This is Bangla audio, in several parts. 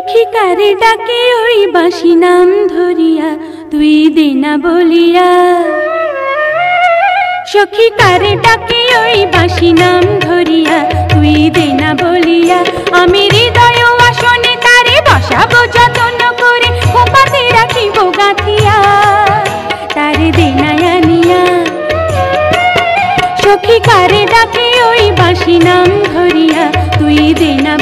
কারে ডাকে ওই বাসি নাম ধরিয়া, তুই দেনা বলিয়া। সখী কারে ডাকে ওই বাসি নাম ধরিয়া, তুই দেনা বলিয়া। আমি হৃদয় আসনে তারে বসাবো যতন করে খোপাতে রাখিব গাথিয়া। তারে দেনায়ানিয়া সখী কারে ডাকে ওই বাসি নাম ধরিয়া, তুই দেনা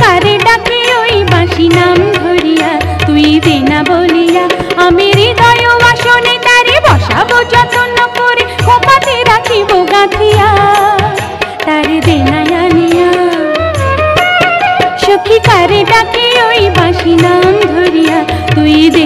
কারে ডাকে ওই বাসি নাম ধরিয়া? তুই দেনা বলিয়া আমি হৃদয় বাসনে তারে বসাবো যত্ন করে খোপাতে রাখিব গাঁথিয়া। তারে দেনায়ানিয়া সখী কারে ডাকে ওই বাসি নাম ধরিয়া? তুই বলিয়া